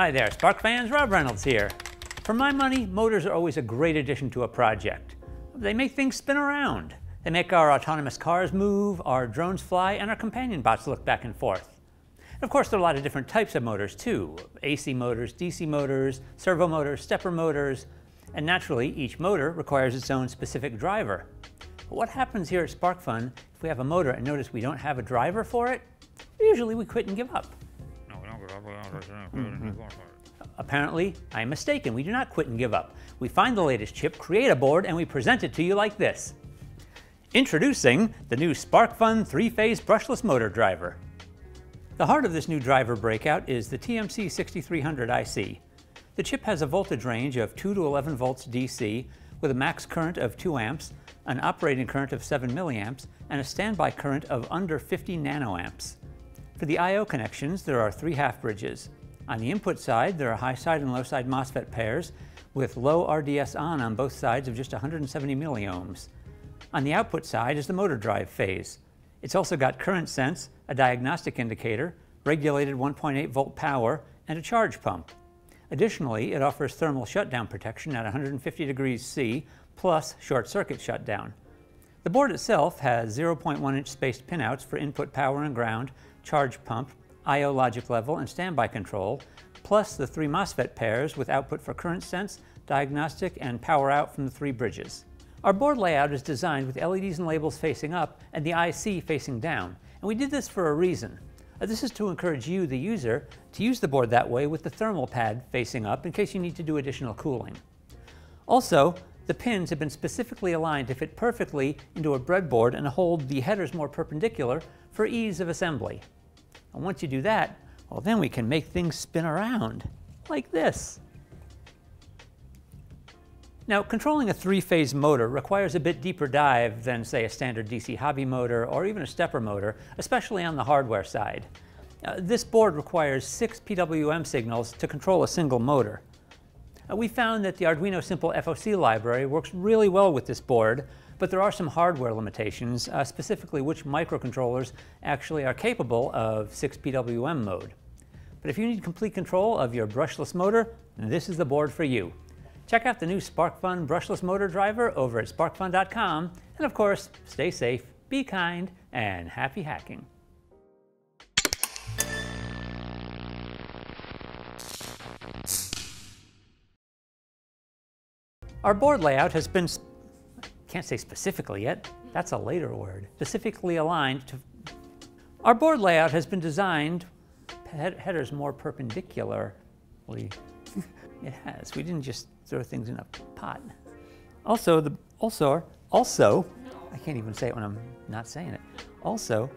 Hi there, Spark fans, Rob Reynolds here. For my money, motors are always a great addition to a project. They make things spin around. They make our autonomous cars move, our drones fly, and our companion bots look back and forth. And of course, there are a lot of different types of motors too. AC motors, DC motors, servo motors, stepper motors, and naturally, each motor requires its own specific driver. But what happens here at SparkFun if we have a motor and notice we don't have a driver for it? Usually we quit and give up. Apparently, I'm mistaken. We do not quit and give up. We find the latest chip, create a board, and we present it to you like this. Introducing the new SparkFun three-phase brushless motor driver. The heart of this new driver breakout is the TMC 6300 IC. The chip has a voltage range of 2 to 11 volts DC with a max current of 2 amps, an operating current of 7 milliamps, and a standby current of under 50 nanoamps. For the I.O. connections, there are three half bridges. On the input side, there are high side and low side MOSFET pairs with low RDS on on both sides of just 170 milliohms. On the output side is the motor drive phase. It's also got current sense, a diagnostic indicator, regulated 1.8 volt power, and a charge pump. Additionally, it offers thermal shutdown protection at 150 degrees C plus short circuit shutdown. The board itself has 0.1 inch spaced pinouts for input power and ground, charge pump, I.O. logic level, and standby control, plus the three MOSFET pairs with output for current sense, diagnostic, and power out from the three bridges. Our board layout is designed with LEDs and labels facing up and the IC facing down, and we did this for a reason. Uh, this is to encourage you, the user, to use the board that way with the thermal pad facing up in case you need to do additional cooling. Also, the pins have been specifically aligned to fit perfectly into a breadboard and hold the headers more perpendicular for ease of assembly. And once you do that, well then we can make things spin around, like this. Now, controlling a three-phase motor requires a bit deeper dive than, say, a standard DC hobby motor or even a stepper motor, especially on the hardware side. Uh, this board requires six PWM signals to control a single motor. Uh, we found that the Arduino Simple FOC library works really well with this board, but there are some hardware limitations, uh, specifically which microcontrollers actually are capable of 6PWM mode. But if you need complete control of your brushless motor, this is the board for you. Check out the new SparkFun brushless motor driver over at sparkfun.com, and of course, stay safe, be kind, and happy hacking. Our board layout has been can't say specifically yet, that's a later word. Specifically aligned to, our board layout has been designed, head, headers more perpendicularly. it has, we didn't just throw things in a pot. Also, the, also, also, I can't even say it when I'm not saying it. Also,